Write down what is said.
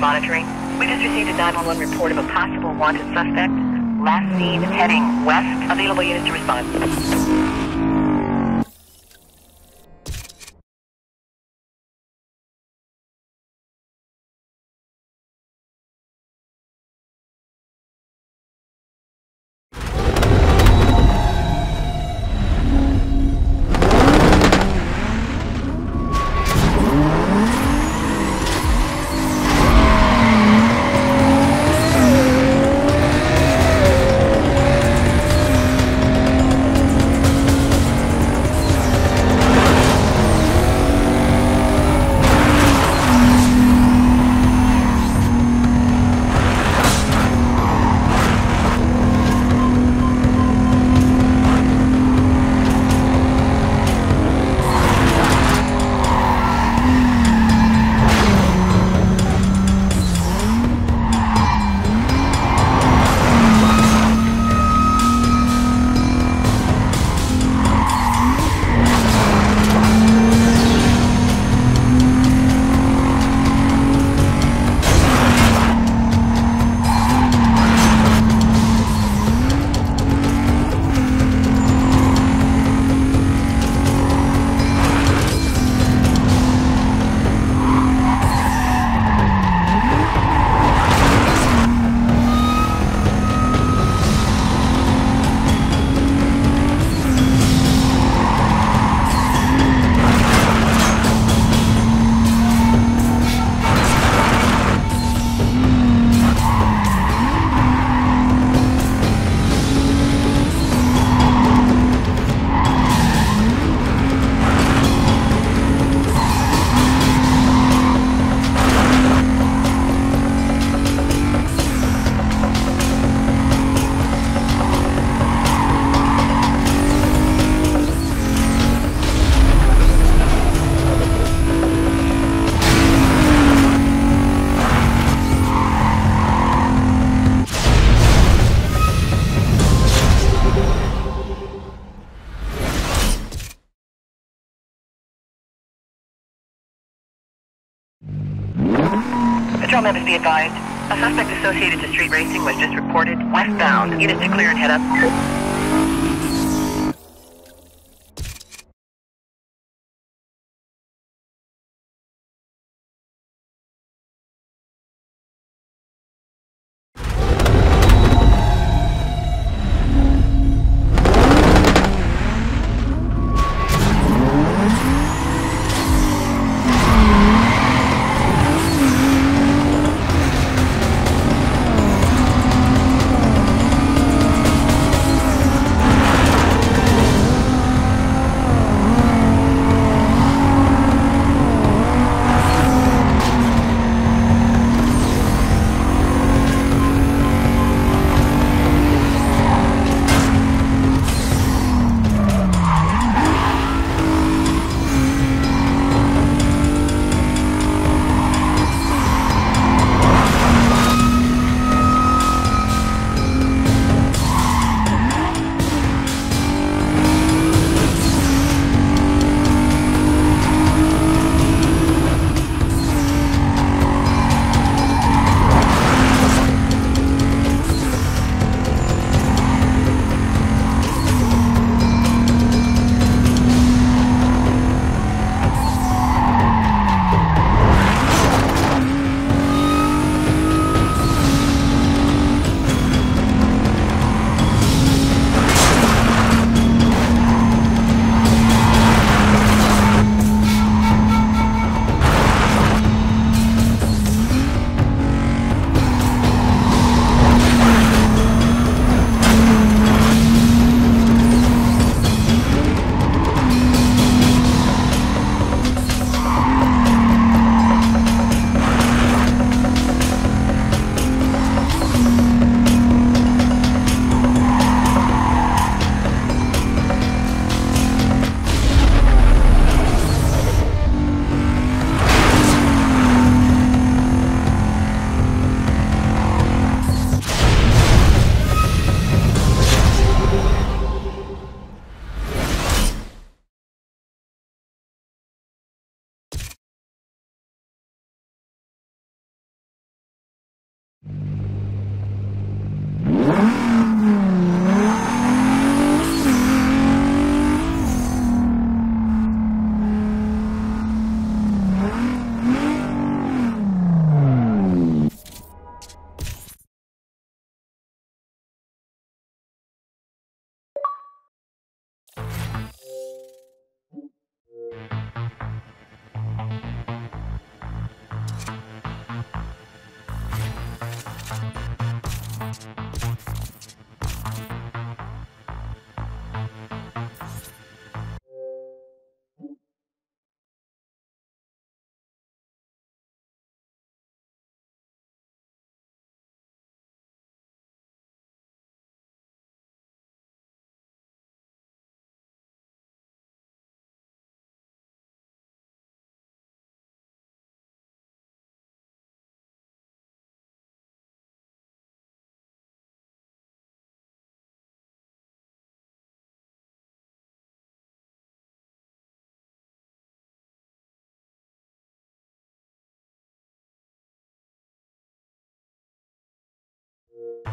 monitoring. We just received a 911 report of a possible wanted suspect. Last seen heading west. Available units to respond. Patrol members be advised. A suspect associated to street racing was just reported westbound. Units to clear and head up.